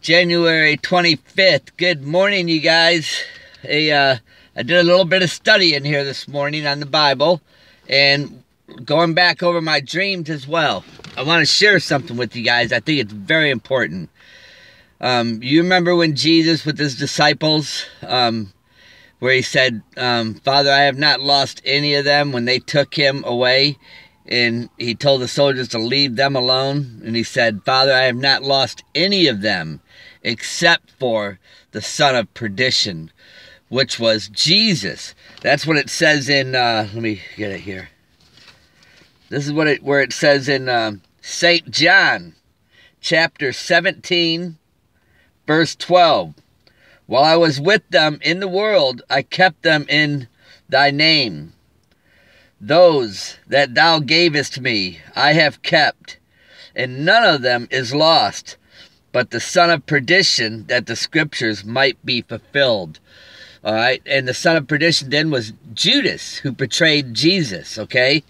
January 25th. Good morning, you guys. Hey, uh, I did a little bit of studying here this morning on the Bible and going back over my dreams as well. I want to share something with you guys. I think it's very important. Um, you remember when Jesus with his disciples, um, where he said, um, Father, I have not lost any of them when they took him away. And he told the soldiers to leave them alone. And he said, Father, I have not lost any of them except for the son of perdition, which was Jesus. That's what it says in, uh, let me get it here. This is what it, where it says in uh, St. John, chapter 17, verse 12. While I was with them in the world, I kept them in thy name. Those that thou gavest me, I have kept, and none of them is lost, but the son of perdition, that the scriptures might be fulfilled. All right, and the son of perdition then was Judas, who betrayed Jesus, okay?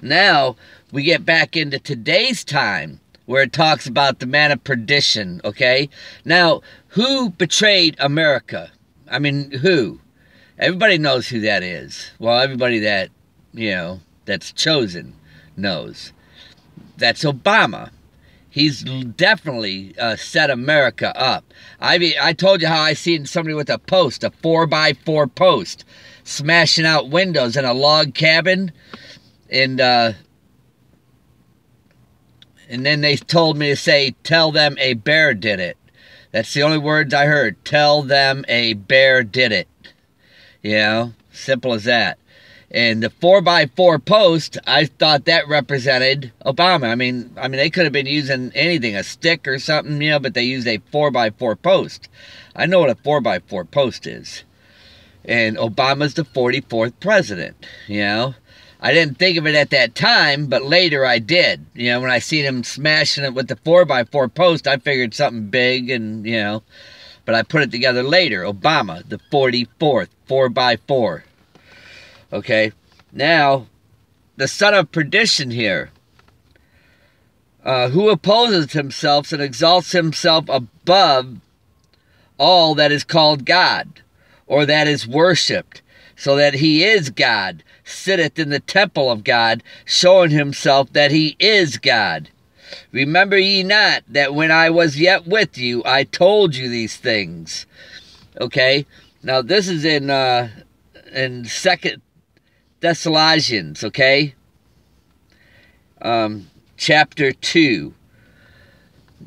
Now we get back into today's time where it talks about the man of perdition, okay? Now, who betrayed America? I mean, who? Everybody knows who that is. Well, everybody that you know, that's chosen knows. That's Obama. He's definitely uh, set America up. I I told you how I seen somebody with a post, a four by four post, smashing out windows in a log cabin, and uh, and then they told me to say, "Tell them a bear did it." That's the only words I heard. Tell them a bear did it. You know, simple as that. And the four by four post, I thought that represented Obama. I mean, I mean they could have been using anything, a stick or something, you know, but they used a four by four post. I know what a four by four post is. And Obama's the 44th president, you know. I didn't think of it at that time, but later I did. You know, when I seen him smashing it with the 4 by 4 post, I figured something big and, you know, but I put it together later. Obama, the 44th, 4 by 4 Okay, now the son of perdition here, uh, who opposes himself and exalts himself above all that is called God, or that is worshipped, so that he is God, sitteth in the temple of God, showing himself that he is God. Remember ye not that when I was yet with you, I told you these things. Okay, now this is in uh, in Second Thessalonians, okay? Um, chapter 2.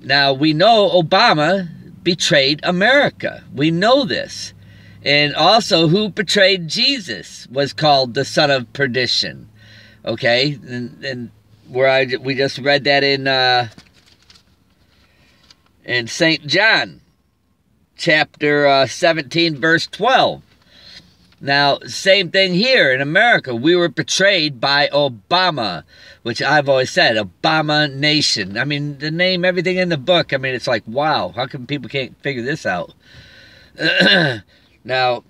Now, we know Obama betrayed America. We know this. And also, who betrayed Jesus was called the son of perdition. Okay? And, and where I, we just read that in, uh, in St. John, chapter uh, 17, verse 12. Now, same thing here in America. We were betrayed by Obama, which I've always said, Obama Nation. I mean, the name, everything in the book, I mean, it's like, wow, how come people can't figure this out? now,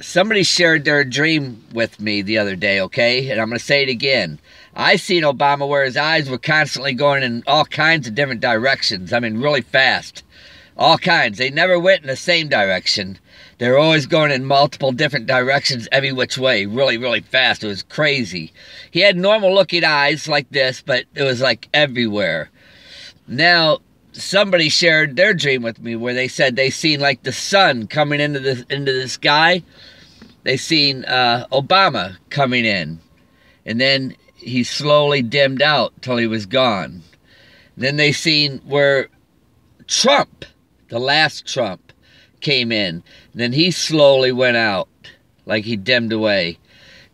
somebody shared their dream with me the other day, okay? And I'm going to say it again. I seen Obama where his eyes were constantly going in all kinds of different directions. I mean, really fast. All kinds. They never went in the same direction. They're always going in multiple different directions every which way, really, really fast. It was crazy. He had normal looking eyes like this, but it was like everywhere. Now, somebody shared their dream with me where they said they seen like the sun coming into the into the sky. They seen uh, Obama coming in, and then he slowly dimmed out till he was gone. Then they seen where Trump, the last Trump, came in. Then he slowly went out, like he dimmed away.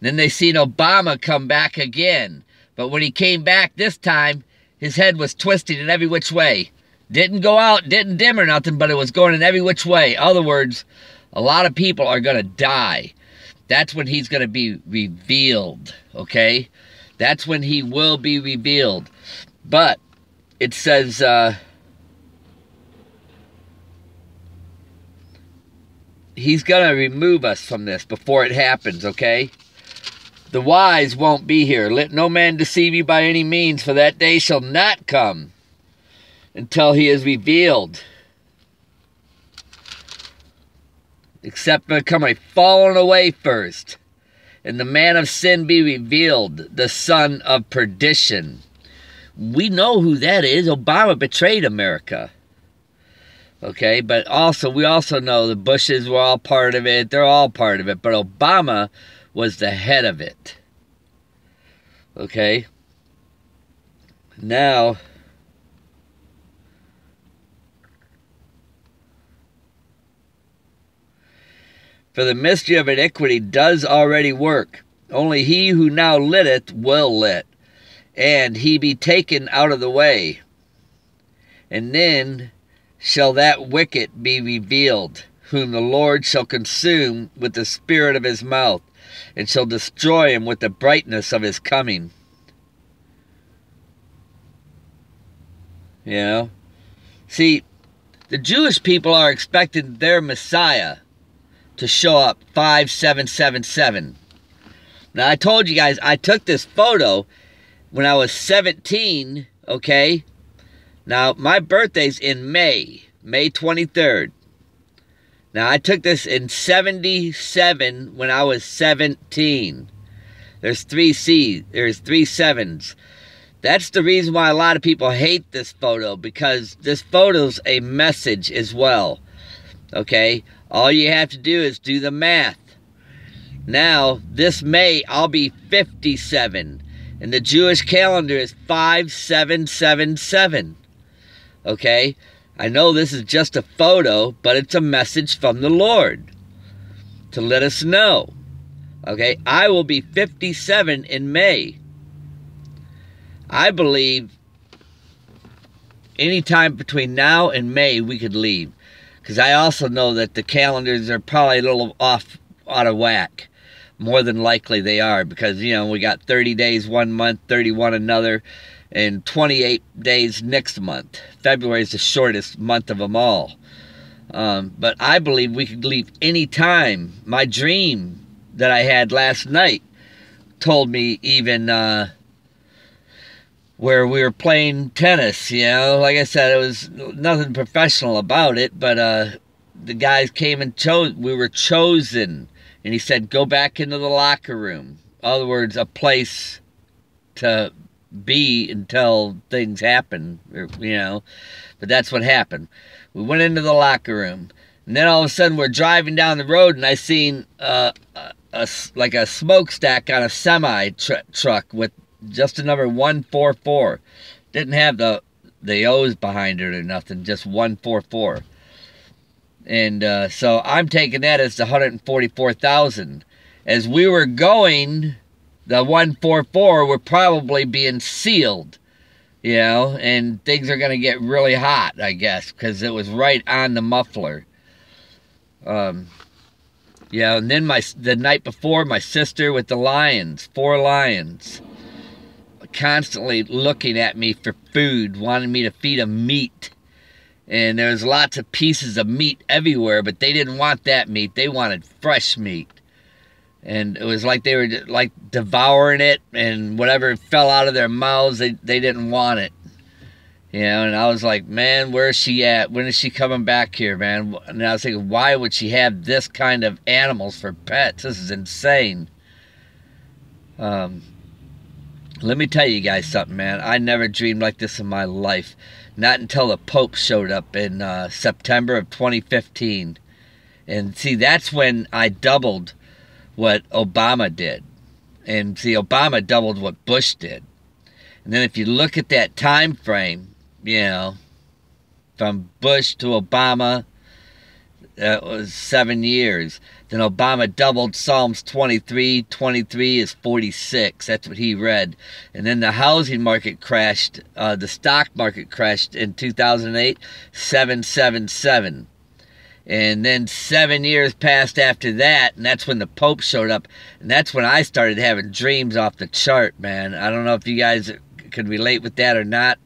Then they seen Obama come back again. But when he came back this time, his head was twisted in every which way. Didn't go out, didn't dim or nothing, but it was going in every which way. Other words, a lot of people are going to die. That's when he's going to be revealed, okay? That's when he will be revealed. But it says, uh, he's going to remove us from this before it happens, okay? The wise won't be here. Let no man deceive you by any means, for that day shall not come. until he is revealed. Except for come a fallen away first, and the man of sin be revealed, the son of perdition. We know who that is. Obama betrayed America. Okay, but also we also know the Bushes were all part of it. They're all part of it, but Obama was the head of it. Okay? Now For the mystery of iniquity does already work. Only he who now litteth will lit, and he be taken out of the way. And then shall that wicked be revealed, whom the Lord shall consume with the spirit of his mouth, and shall destroy him with the brightness of his coming. You know? See, the Jewish people are expecting their Messiah to show up 5777. Now, I told you guys I took this photo when I was 17, okay? Now, my birthday's in May, May 23rd. Now, I took this in 77 when I was 17. There's three C's, there's three sevens. That's the reason why a lot of people hate this photo because this photo's a message as well. Okay? All you have to do is do the math. Now, this May, I'll be 57. And the Jewish calendar is 5777. Okay? I know this is just a photo, but it's a message from the Lord to let us know. Okay? I will be 57 in May. I believe anytime between now and May we could leave. Because I also know that the calendars are probably a little off, out of whack. More than likely they are. Because, you know, we got 30 days one month, 31 another, and 28 days next month. February is the shortest month of them all. Um, but I believe we could leave any time. My dream that I had last night told me even... Uh, where we were playing tennis, you know. Like I said, it was nothing professional about it, but uh, the guys came and chose, we were chosen. And he said, go back into the locker room. In other words, a place to be until things happen, or, you know. But that's what happened. We went into the locker room. And then all of a sudden we're driving down the road and I seen uh, a, a, like a smokestack on a semi tr truck with just a number 144. Didn't have the the O's behind it or nothing, just 144. And uh, so I'm taking that as the 144,000. As we were going, the 144 were probably being sealed, you know, and things are going to get really hot, I guess, because it was right on the muffler. Um, yeah, and then my the night before, my sister with the lions, four lions constantly looking at me for food, wanting me to feed them meat. And there was lots of pieces of meat everywhere, but they didn't want that meat. They wanted fresh meat. And it was like they were like devouring it, and whatever fell out of their mouths, they, they didn't want it. You know, and I was like, man, where's she at? When is she coming back here, man? And I was thinking, why would she have this kind of animals for pets? This is insane. Um, let me tell you guys something, man. I never dreamed like this in my life. Not until the Pope showed up in uh, September of 2015. And see, that's when I doubled what Obama did. And see, Obama doubled what Bush did. And then if you look at that time frame, you know, from Bush to Obama, that was seven years. Then Obama doubled Psalms 23. 23 is 46. That's what he read. And then the housing market crashed. Uh, the stock market crashed in 2008. 777. And then seven years passed after that, and that's when the Pope showed up. And that's when I started having dreams off the chart, man. I don't know if you guys could relate with that or not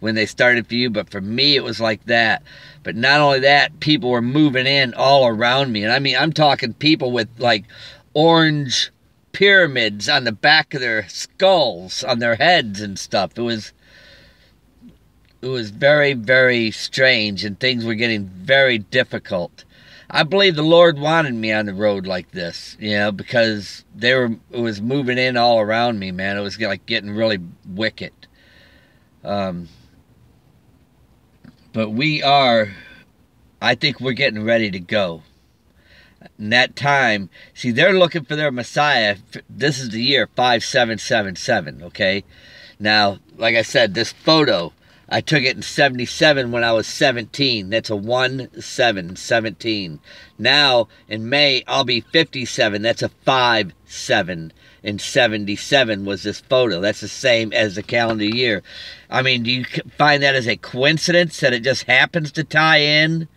when they started for you, but for me, it was like that. But not only that, people were moving in all around me. And I mean, I'm talking people with like orange pyramids on the back of their skulls, on their heads and stuff. It was it was very, very strange and things were getting very difficult. I believe the Lord wanted me on the road like this, you know, because they were it was moving in all around me, man. It was like getting really wicked. Um, but we are, I think we're getting ready to go. In that time, see, they're looking for their Messiah. This is the year 5777, okay? Now, like I said, this photo, I took it in 77 when I was 17. That's a 1 7, 17. Now, in May, I'll be 57. That's a 5 7. In 77 was this photo. That's the same as the calendar year. I mean, do you find that as a coincidence that it just happens to tie in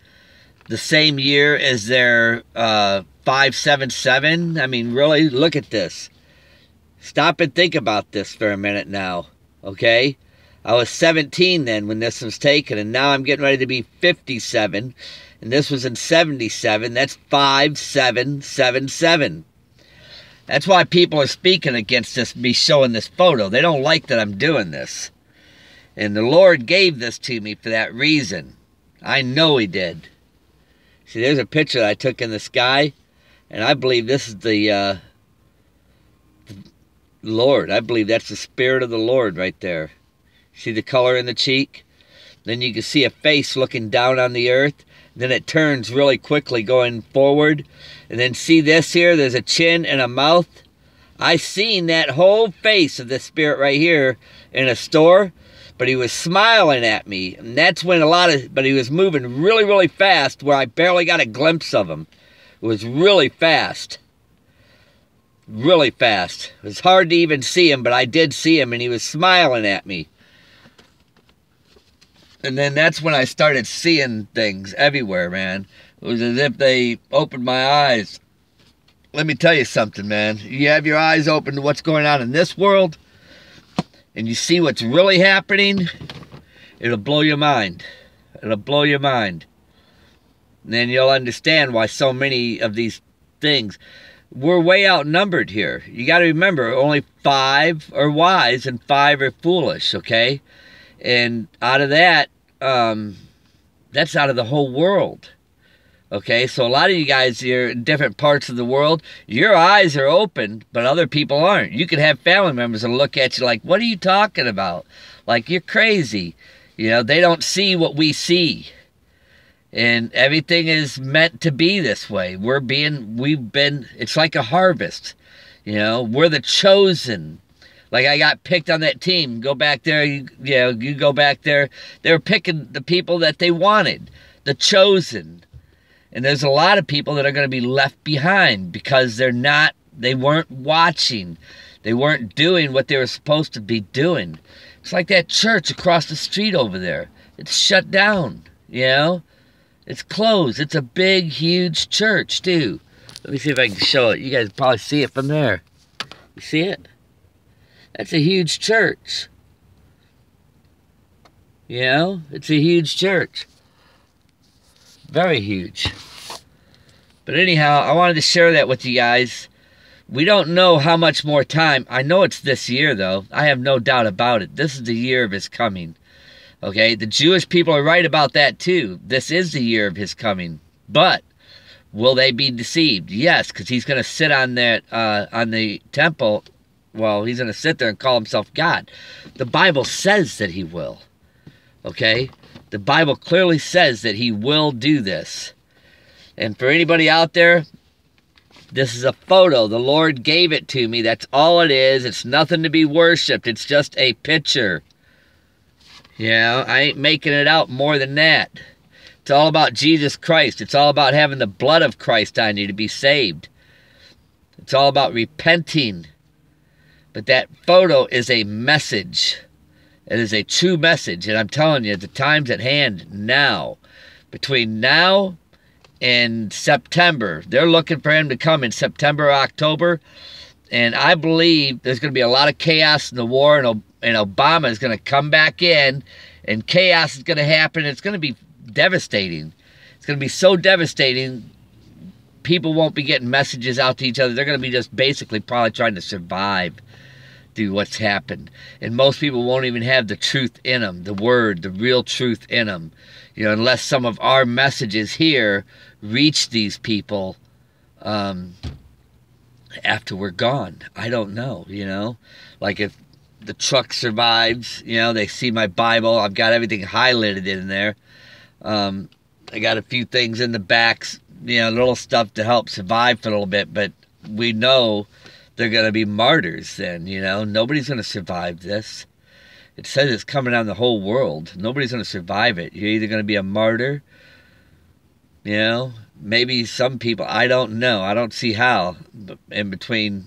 the same year as their uh, 577? I mean, really, look at this. Stop and think about this for a minute now, okay? I was 17 then when this was taken, and now I'm getting ready to be 57, and this was in 77. That's 5777. That's why people are speaking against this, me showing this photo. They don't like that I'm doing this. And the Lord gave this to me for that reason. I know He did. See, there's a picture that I took in the sky, and I believe this is the, uh, the Lord. I believe that's the Spirit of the Lord right there. See the color in the cheek? Then you can see a face looking down on the earth. Then it turns really quickly going forward. And then see this here? There's a chin and a mouth. I seen that whole face of the spirit right here in a store, but he was smiling at me. And that's when a lot of, but he was moving really, really fast where I barely got a glimpse of him. It was really fast. Really fast. It was hard to even see him, but I did see him and he was smiling at me. And then that's when I started seeing things everywhere, man. It was as if they opened my eyes. Let me tell you something, man. You have your eyes open to what's going on in this world, and you see what's really happening, it'll blow your mind. It'll blow your mind. And then you'll understand why so many of these things we're way outnumbered here. You got to remember, only five are wise and five are foolish, okay? And out of that, um, that's out of the whole world. Okay, so a lot of you guys here in different parts of the world, your eyes are open, but other people aren't. You could have family members that look at you like, what are you talking about? Like, you're crazy. You know, they don't see what we see. And everything is meant to be this way. We're being, we've been, it's like a harvest. You know, we're the chosen. Like I got picked on that team. Go back there, you, you know, you go back there. They were picking the people that they wanted, the chosen. And there's a lot of people that are going to be left behind because they're not, they weren't watching. They weren't doing what they were supposed to be doing. It's like that church across the street over there. It's shut down, you know? It's closed. It's a big, huge church, too. Let me see if I can show it. You guys probably see it from there. You see it? That's a huge church. You know, it's a huge church. Very huge. But anyhow, I wanted to share that with you guys. We don't know how much more time. I know it's this year, though. I have no doubt about it. This is the year of his coming. Okay, the Jewish people are right about that, too. This is the year of his coming. But will they be deceived? Yes, because he's going to sit on that uh, on the temple well, he's going to sit there and call himself God. The Bible says that he will. Okay? The Bible clearly says that he will do this. And for anybody out there, this is a photo. The Lord gave it to me. That's all it is. It's nothing to be worshipped. It's just a picture. You know, I ain't making it out more than that. It's all about Jesus Christ. It's all about having the blood of Christ on you to be saved. It's all about repenting but that photo is a message. It is a true message. And I'm telling you, the time's at hand now. Between now and September, they're looking for him to come in September October. And I believe there's going to be a lot of chaos in the war, and, and Obama is going to come back in, and chaos is going to happen. It's going to be devastating. It's going to be so devastating people won't be getting messages out to each other. They're going to be just basically probably trying to survive through what's happened. And most people won't even have the truth in them, the word, the real truth in them. You know, unless some of our messages here reach these people um, after we're gone. I don't know, you know? Like if the truck survives, you know, they see my Bible, I've got everything highlighted in there. Um, I got a few things in the backs, you know, little stuff to help survive for a little bit, but we know they're going to be martyrs then, you know. Nobody's going to survive this. It says it's coming on the whole world. Nobody's going to survive it. You're either going to be a martyr, you know, maybe some people, I don't know. I don't see how. But in between,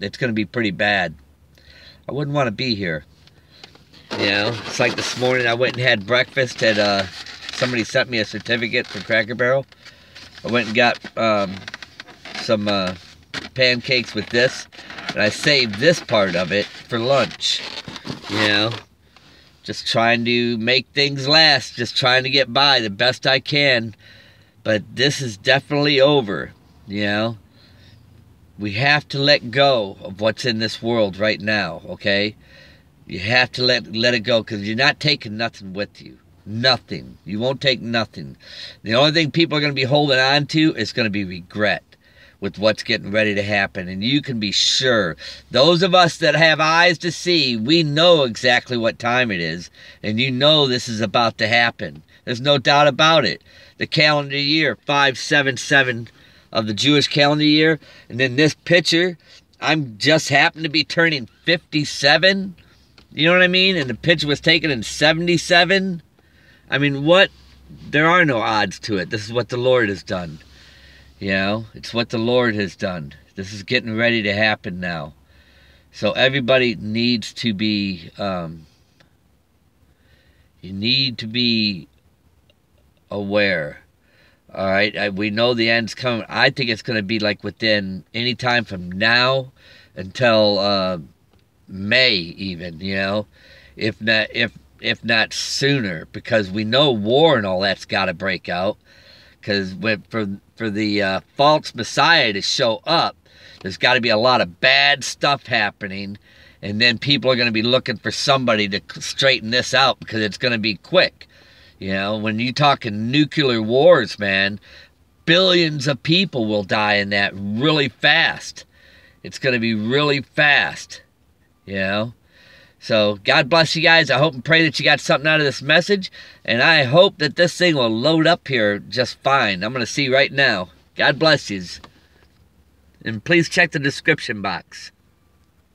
it's going to be pretty bad. I wouldn't want to be here. You know, it's like this morning I went and had breakfast at, uh, somebody sent me a certificate for Cracker Barrel. I went and got, um, some, uh, pancakes with this. And I saved this part of it for lunch. You know, just trying to make things last. Just trying to get by the best I can. But this is definitely over. You know, we have to let go of what's in this world right now, okay? You have to let let it go because you're not taking nothing with you. Nothing. You won't take nothing. The only thing people are going to be holding on to is going to be regret with what's getting ready to happen. And you can be sure, those of us that have eyes to see, we know exactly what time it is. And you know this is about to happen. There's no doubt about it. The calendar year, 577 of the Jewish calendar year. And then this picture, I'm just happened to be turning 57. You know what I mean? And the picture was taken in 77. I mean, what? There are no odds to it. This is what the Lord has done. You know, it's what the Lord has done. This is getting ready to happen now. So everybody needs to be, um, you need to be aware. All right, I, we know the end's coming. I think it's going to be like within any time from now until uh, May, even. You know, if not if if not sooner, because we know war and all that's got to break out. Because for for the uh, false Messiah to show up, there's got to be a lot of bad stuff happening, and then people are going to be looking for somebody to straighten this out because it's going to be quick. You know, when you talking nuclear wars, man, billions of people will die in that really fast. It's going to be really fast. You know. So God bless you guys. I hope and pray that you got something out of this message. And I hope that this thing will load up here just fine. I'm going to see right now. God bless you. And please check the description box.